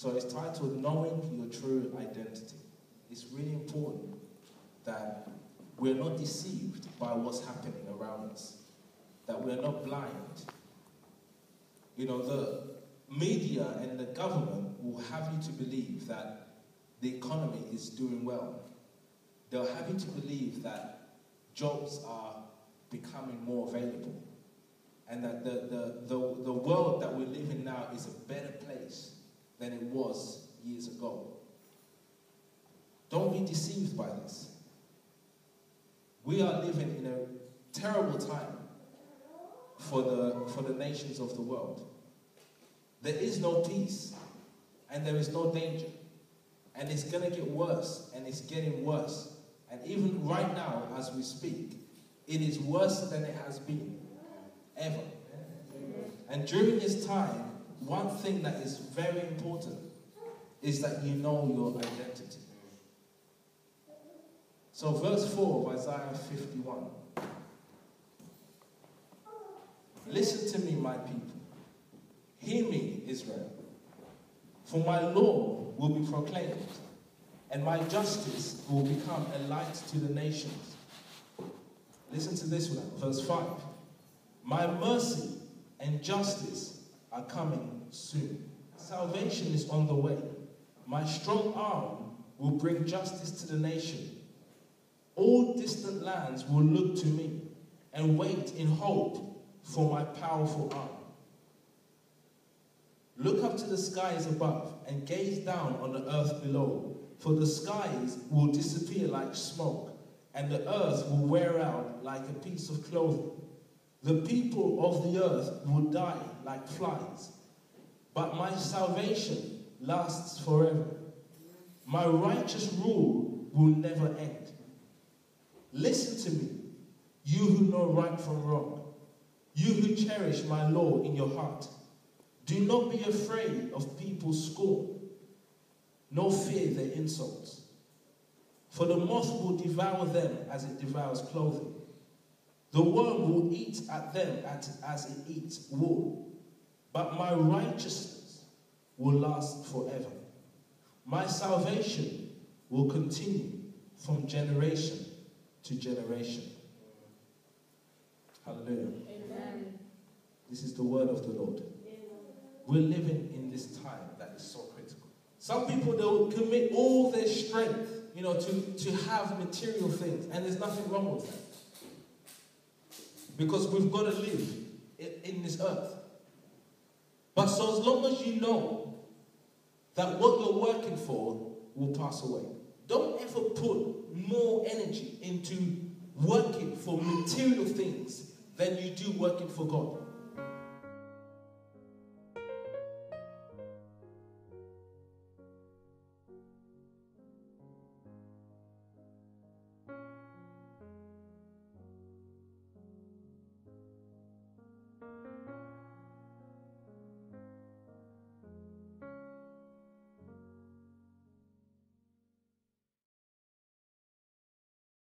So it's titled Knowing Your True Identity. It's really important that we're not deceived by what's happening around us, that we're not blind. You know, the media and the government will have you to believe that the economy is doing well. They'll have you to believe that jobs are becoming more available and that the, the, the, the world that we live in now is a better place than it was years ago. Don't be deceived by this. We are living in a terrible time for the, for the nations of the world. There is no peace and there is no danger. And it's going to get worse and it's getting worse. And even right now, as we speak, it is worse than it has been ever. And during this time, one thing that is very important is that you know your identity. So, verse 4 of Isaiah 51. Listen to me, my people. Hear me, Israel. For my law will be proclaimed, and my justice will become a light to the nations. Listen to this one, verse 5. My mercy and justice are coming soon. Salvation is on the way. My strong arm will bring justice to the nation. All distant lands will look to me and wait in hope for my powerful arm. Look up to the skies above and gaze down on the earth below, for the skies will disappear like smoke, and the earth will wear out like a piece of clothing. The people of the earth will die like flies, but my salvation lasts forever. My righteous rule will never end. Listen to me, you who know right from wrong, you who cherish my law in your heart. Do not be afraid of people's scorn, nor fear their insults. For the moth will devour them as it devours clothing. The worm will eat at them as it eats wool. But my righteousness will last forever. My salvation will continue from generation to generation. Hallelujah. Amen. This is the word of the Lord. We're living in this time that is so critical. Some people they'll commit all their strength, you know, to, to have material things, and there's nothing wrong with that. Because we've got to live in, this earth. But so as long as you know that what you're working for will pass away, don't ever put more energy into working for material things than you do working for God.